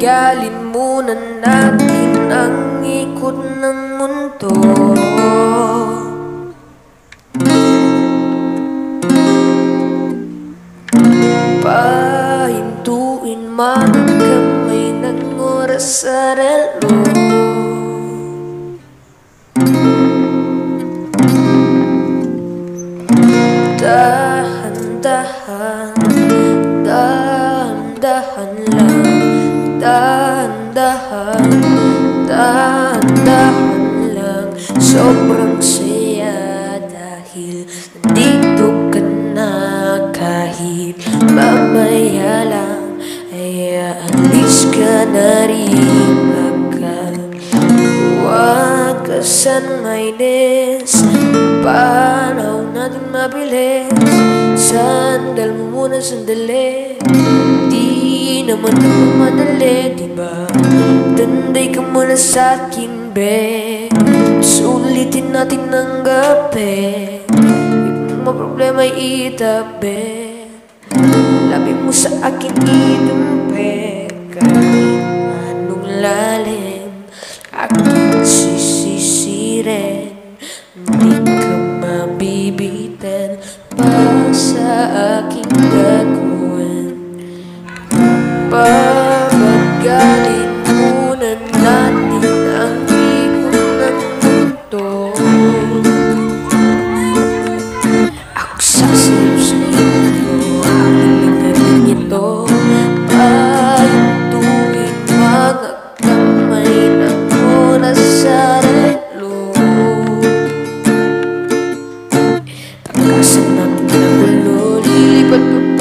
Papagalin muna natin ang ikot ng mundo. Pahintuin man ang kamay ng oras sa relo. Dahan-dahan lang Sobrang saya dahil nandito ka na Kahit mamaya lang. Ay aalis ka na rin agad Huwag ka sanmaynes Panahon natin mabilis Sandal mo muna sandali. Di naman ako madali, diba? Tanday ka muna sa akin, be. Sulitin natin ng gabi. Yung mga problema itabi Labi mo sa akin Kahit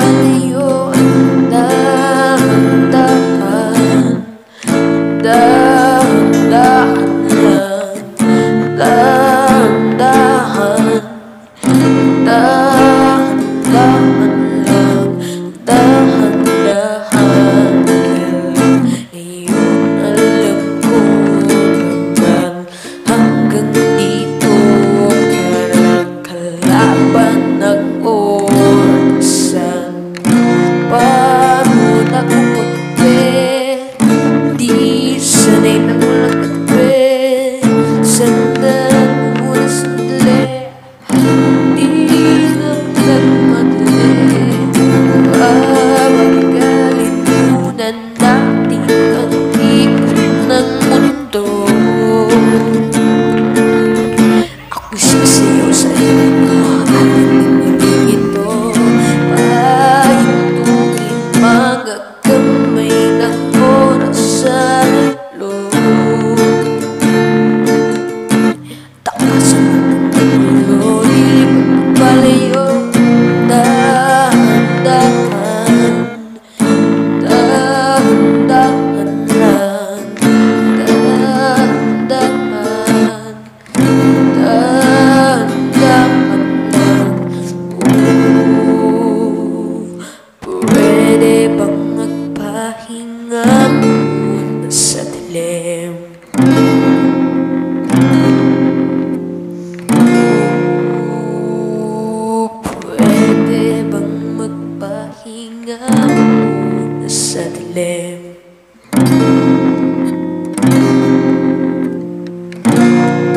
Finally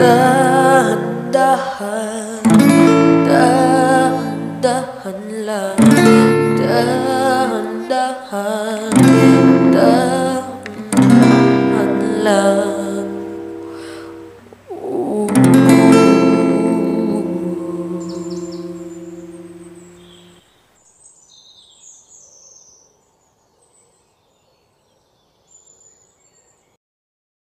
Dahan-dahan Dahan-dahan lang. Dahan-dahan Dahan-dahan lang.